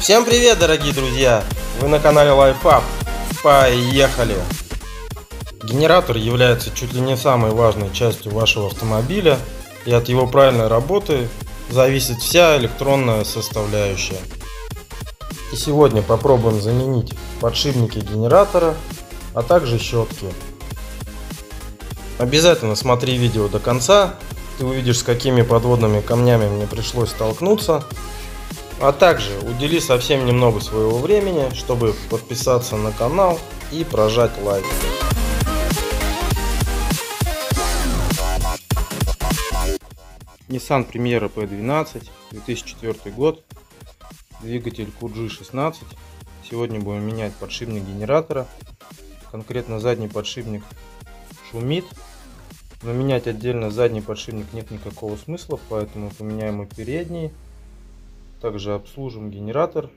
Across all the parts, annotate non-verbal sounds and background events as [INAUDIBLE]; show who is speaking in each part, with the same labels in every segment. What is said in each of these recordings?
Speaker 1: Всем привет, дорогие друзья! Вы на канале LifeUp. Поехали! Генератор является чуть ли не самой важной частью вашего автомобиля, и от его правильной работы зависит вся электронная составляющая. И сегодня попробуем заменить подшипники генератора, а также щетки. Обязательно смотри видео до конца, ты увидишь с какими подводными камнями мне пришлось столкнуться. А также удели совсем немного своего времени, чтобы подписаться на канал и прожать лайк. Nissan Primera P12, 2004 год, двигатель QG16. Сегодня будем менять подшипник генератора, конкретно задний подшипник шумит, но менять отдельно задний подшипник нет никакого смысла, поэтому поменяем и передний. Также обслужим генератор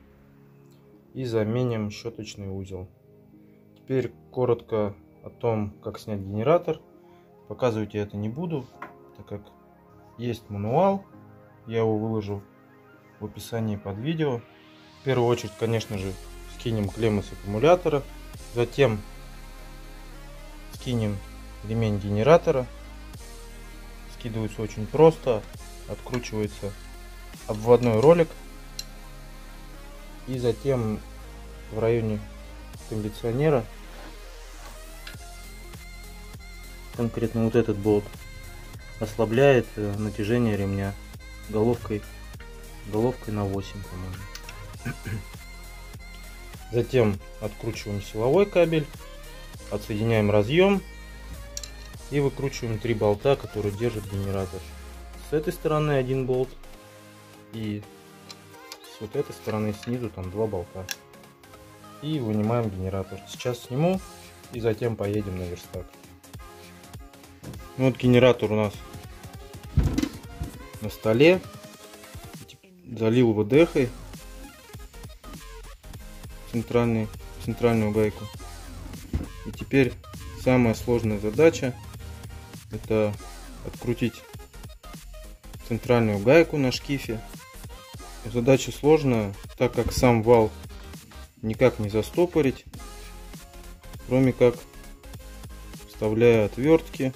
Speaker 1: и заменим щеточный узел. Теперь коротко о том, как снять генератор. Показывать я это не буду, так как есть мануал. Я его выложу в описании под видео. В первую очередь, конечно же, скинем клеммы с аккумулятора. Затем скинем ремень генератора. Скидывается очень просто. Откручивается обводной ролик. И затем в районе кондиционера. Конкретно вот этот болт ослабляет э, натяжение ремня головкой головкой на 8 по-моему. [COUGHS] Затем откручиваем силовой кабель отсоединяем разъем и выкручиваем три болта которые держат генератор. С этой стороны один болт и с вот этой стороны снизу там два болта. И вынимаем генератор. Сейчас сниму и затем поедем на верстак. Вот генератор у нас на столе. Залил ВДХ центральный, центральную гайку. И теперь самая сложная задача это открутить центральную гайку на шкифе. Задача сложная, так как сам вал никак не застопорить, кроме как вставляя отвертки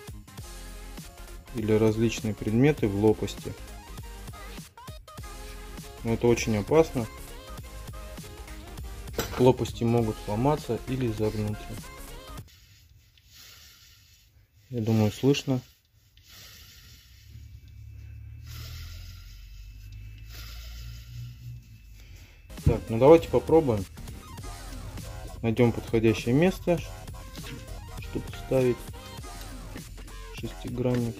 Speaker 1: или различные предметы в лопасти. Но это очень опасно. Лопасти могут сломаться или загнуться. Я думаю, слышно. Ну давайте попробуем. Найдем подходящее место, чтобы ставить шестигранник.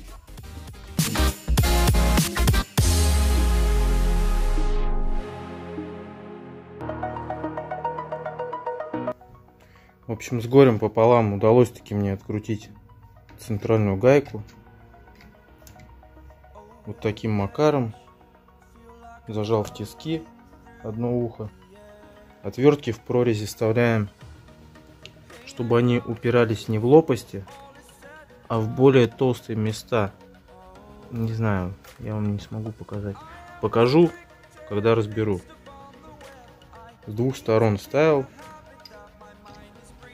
Speaker 1: В общем, с горем пополам удалось таки мне открутить центральную гайку. Вот таким макаром. Зажал в тиски одно ухо. Отвертки в прорези вставляем, чтобы они упирались не в лопасти, а в более толстые места. Не знаю, я вам не смогу показать. Покажу, когда разберу. С двух сторон ставил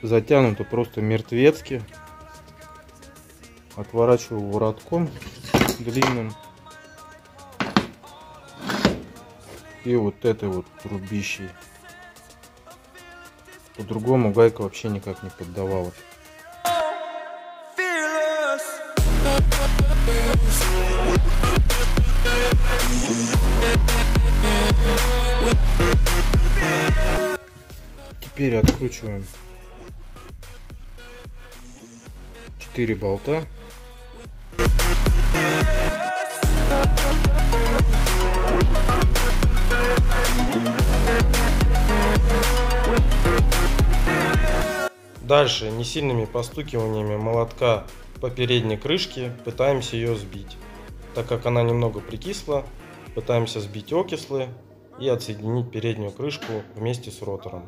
Speaker 1: затянуто просто мертвецки. Отворачиваю воротком длинным. И вот этой вот трубищей. По-другому гайка вообще никак не поддавалась. Теперь откручиваем 4 болта. Дальше не сильными постукиваниями молотка по передней крышке пытаемся ее сбить. Так как она немного прикисла, пытаемся сбить окислы и отсоединить переднюю крышку вместе с ротором.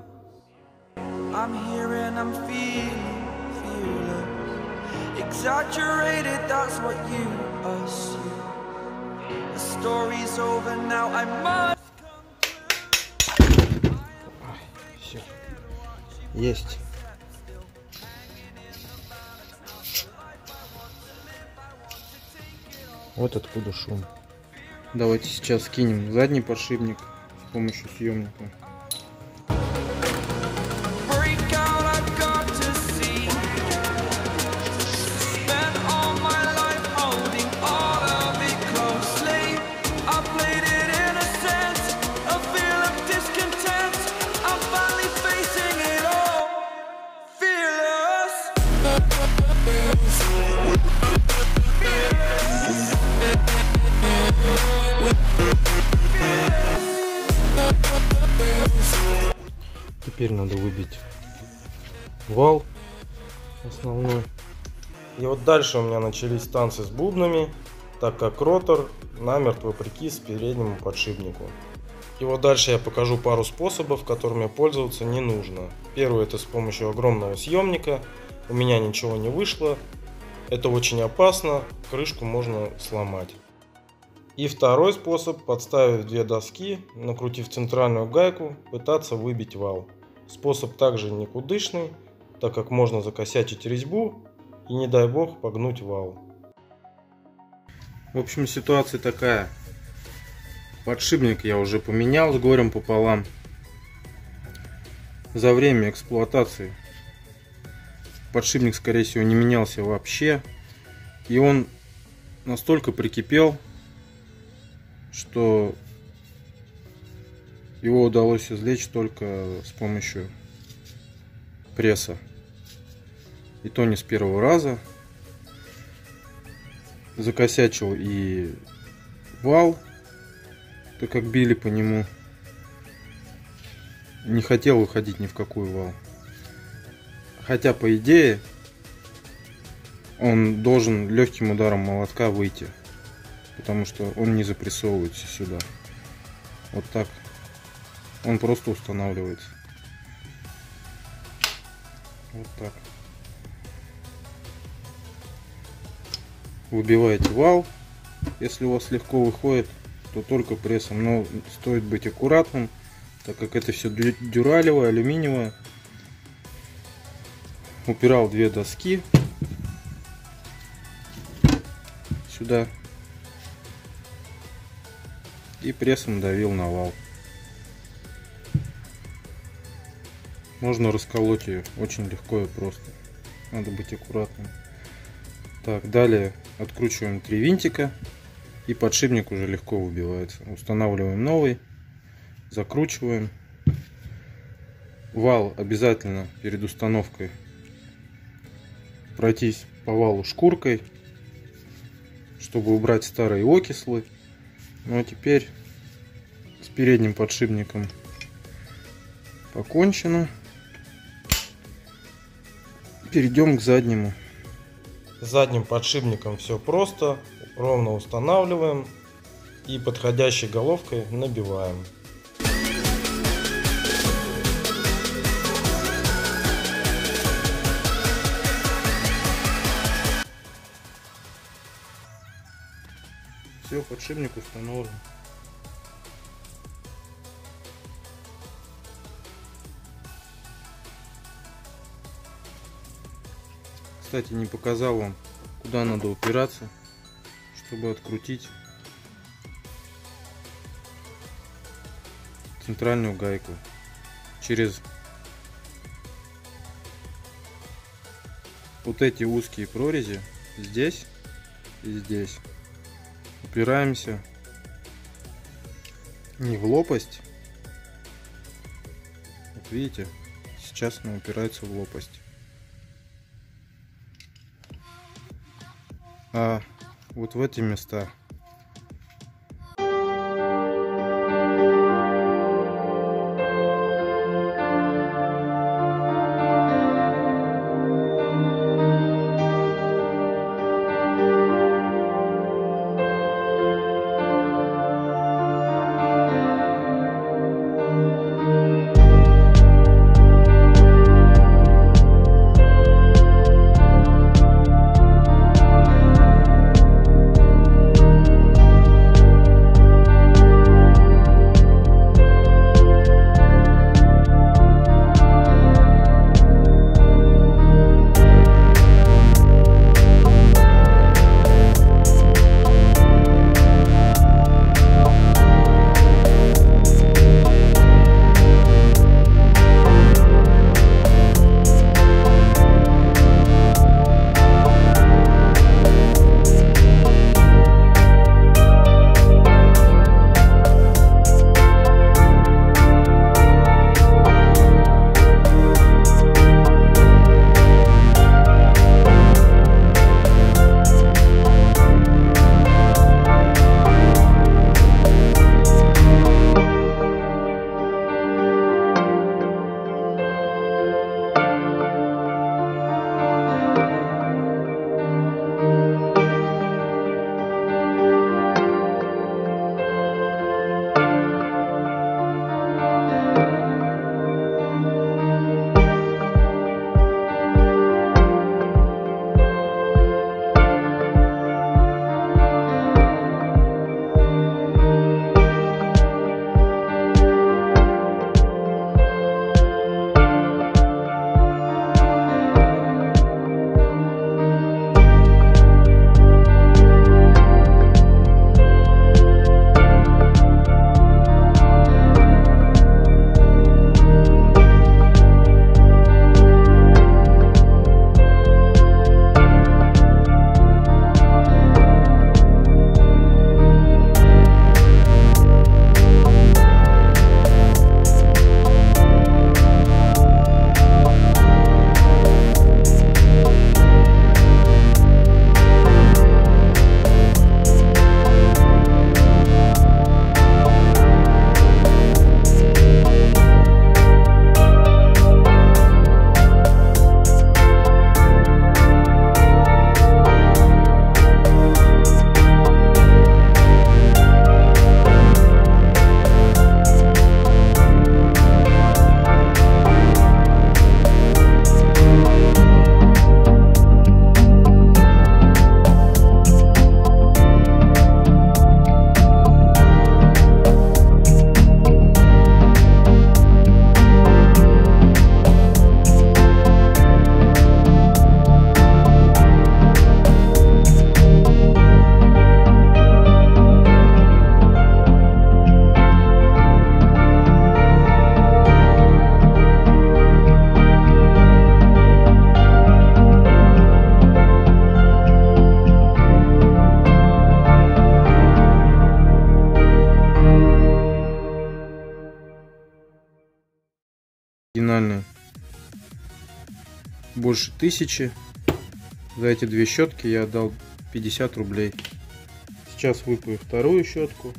Speaker 1: I'm Есть. Вот откуда шум. Давайте сейчас скинем задний подшипник с помощью съемника. Теперь надо выбить вал основной. И вот дальше у меня начались танцы с бубнами, так как ротор намертво прикис к переднему подшипнику. И вот дальше я покажу пару способов, которыми пользоваться не нужно. Первый это с помощью огромного съемника. У меня ничего не вышло. Это очень опасно, крышку можно сломать. И второй способ, подставив две доски, накрутив центральную гайку, пытаться выбить вал. Способ также никудышный, так как можно закосячить резьбу и не дай бог погнуть вал. В общем ситуация такая. Подшипник я уже поменял с горем пополам. За время эксплуатации подшипник скорее всего не менялся вообще. И он настолько прикипел, что его удалось извлечь только с помощью пресса. И то не с первого раза. Закосячил и вал, так как били по нему. Не хотел выходить ни в какую вал. Хотя, по идее, он должен легким ударом молотка выйти. Потому что он не запрессовывается сюда. Вот так. Он просто устанавливается. Вот так. Выбиваете вал. Если у вас легко выходит, то только прессом. Но стоит быть аккуратным, так как это все дюралевое, алюминиевое. Упирал две доски сюда и прессом давил на вал. Можно расколоть ее очень легко и просто. Надо быть аккуратным. Так, далее откручиваем три винтика. И подшипник уже легко выбивается. Устанавливаем новый. Закручиваем. Вал обязательно перед установкой пройтись по валу шкуркой, чтобы убрать старые окислы. Ну а теперь с передним подшипником покончено перейдем к заднему. Задним подшипником все просто, ровно устанавливаем и подходящей головкой набиваем. Все, подшипник установлен. Кстати, не показал вам, куда надо упираться, чтобы открутить центральную гайку через вот эти узкие прорези здесь и здесь. Упираемся не в лопасть. Вот видите сейчас она упирается в лопасть а вот в эти места оригинальные больше тысячи. За эти две щетки я отдал 50 рублей. Сейчас выпою вторую щетку.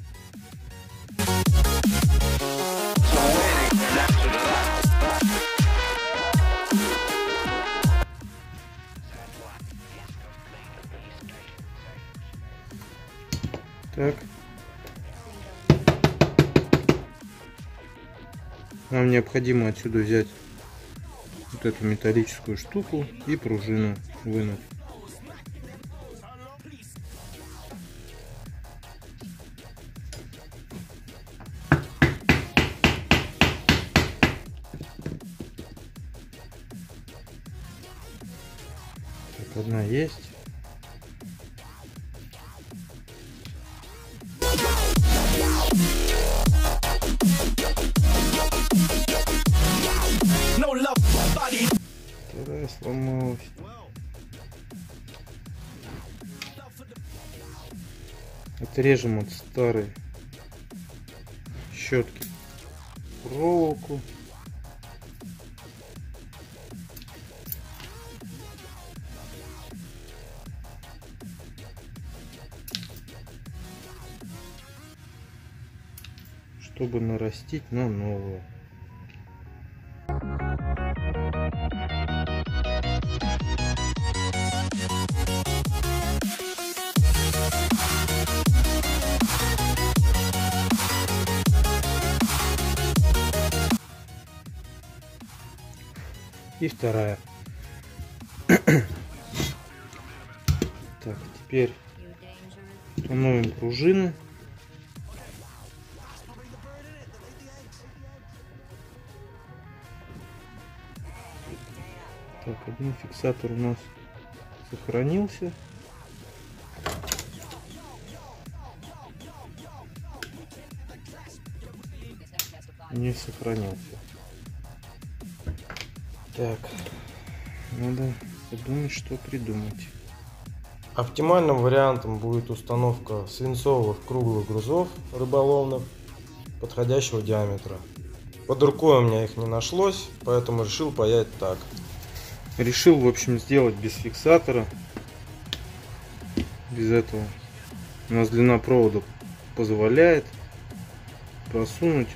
Speaker 1: Так. Необходимо отсюда взять вот эту металлическую штуку и пружину вынуть. Так, одна есть. Отрежем от старой щетки проволоку. чтобы нарастить на новую. Вторая. так, теперь установим пружины. Так, один фиксатор у нас сохранился. Не сохранился. Так, надо подумать, что придумать.
Speaker 2: Оптимальным вариантом будет установка свинцовых круглых грузов рыболовных подходящего диаметра. Под рукой у меня их не нашлось, поэтому решил паять так.
Speaker 1: Решил, в общем, сделать без фиксатора. Без этого. У нас длина провода позволяет просунуть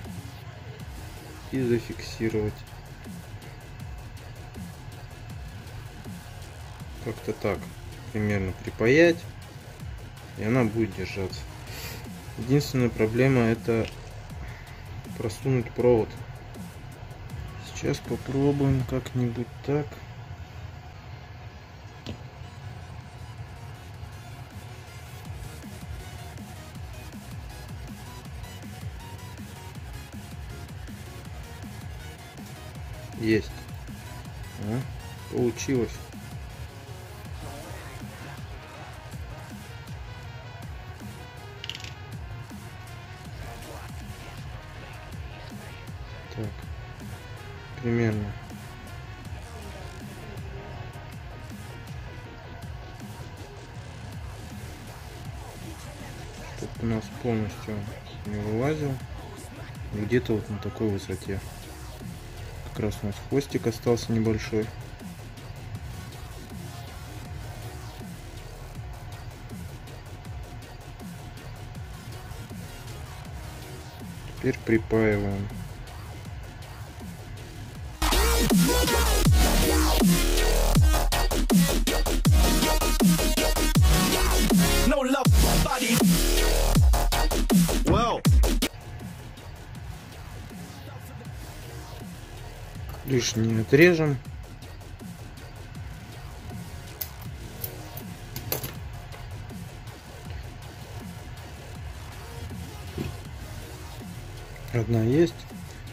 Speaker 1: и зафиксировать. Как-то так. Примерно припаять. И она будет держаться. Единственная проблема это просунуть провод. Сейчас попробуем как-нибудь так. Есть. А, получилось. Так. Примерно. Чтобы у нас полностью не вылазил. Где-то вот на такой высоте. Как раз у нас хвостик остался небольшой. Теперь припаиваем. Лишнее отрежем. Одна есть.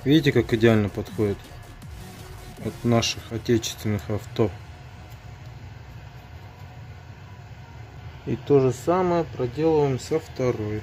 Speaker 1: Видите, как идеально подходит от наших отечественных авто. И то же самое проделываем со второй.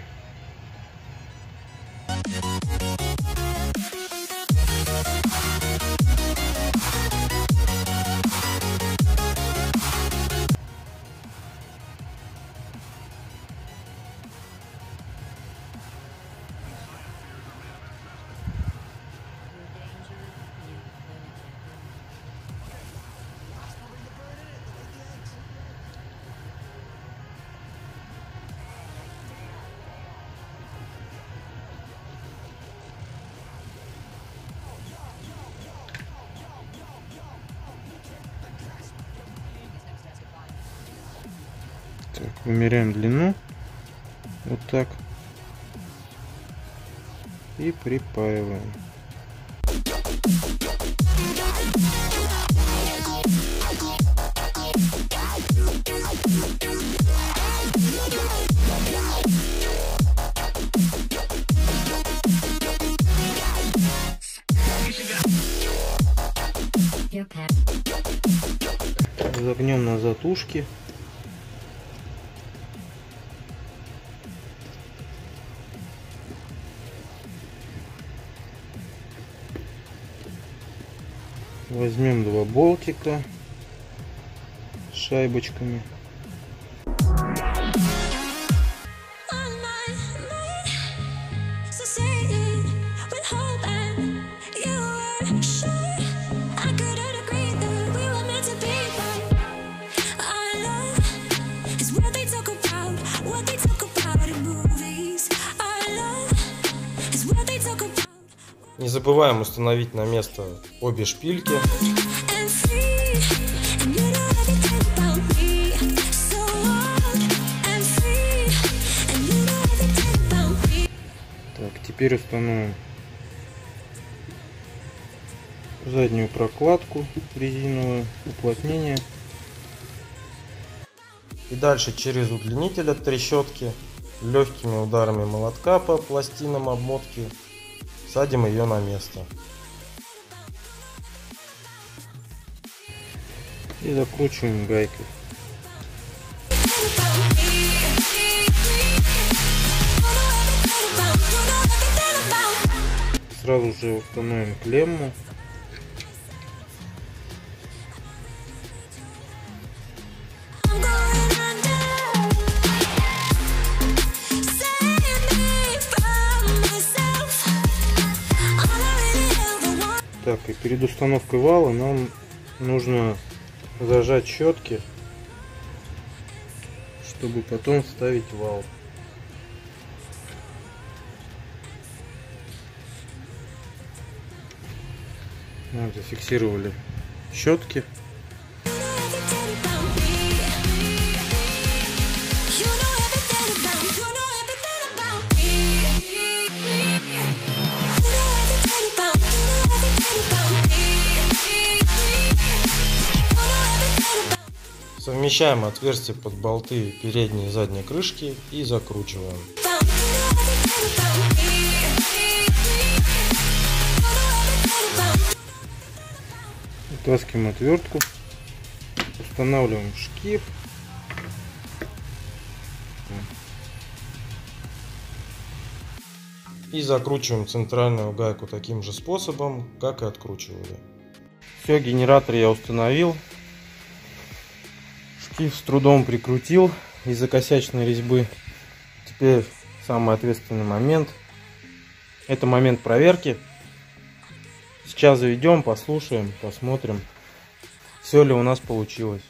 Speaker 1: Так, вымеряем длину. Вот так. И припаиваем. Загнем назад ушки. Возьмем два болтика с шайбочками.
Speaker 2: Не забываем установить на место обе шпильки.
Speaker 1: Так, теперь установим заднюю прокладку резиновую, уплотнение.
Speaker 2: И дальше через удлинитель от трещотки легкими ударами молотка по пластинам обмотки садим ее на место.
Speaker 1: И закручиваем гайкой. Сразу же установим клемму. Перед установкой вала нам нужно зажать щетки, чтобы потом вставить вал. Вот, зафиксировали щетки.
Speaker 2: Совмещаем отверстия под болты передней и задней крышки и закручиваем.
Speaker 1: Вытаскиваем отвертку. Устанавливаем шкив.
Speaker 2: И закручиваем центральную гайку таким же способом, как и откручивали.
Speaker 1: Все, генератор я установил. Шкив с трудом прикрутил из-за косячной резьбы. Теперь самый ответственный момент. Это момент проверки. Сейчас заведем, послушаем, посмотрим, все ли у нас получилось.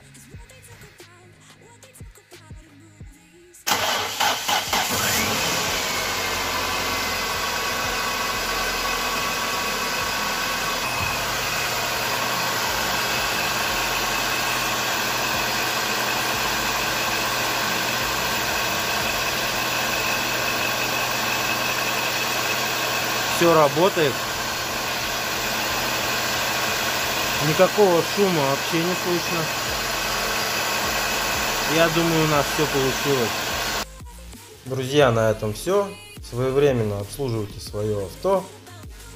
Speaker 1: Все работает. Никакого шума вообще не слышно. Я думаю, у нас все получилось.
Speaker 2: Друзья, на этом все. Своевременно обслуживайте свое авто.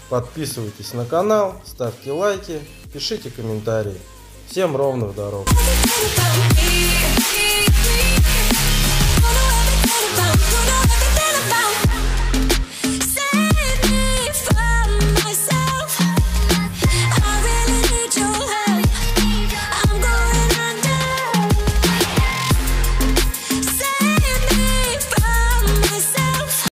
Speaker 2: Подписывайтесь на канал, ставьте лайки, пишите комментарии. Всем ровных дорог.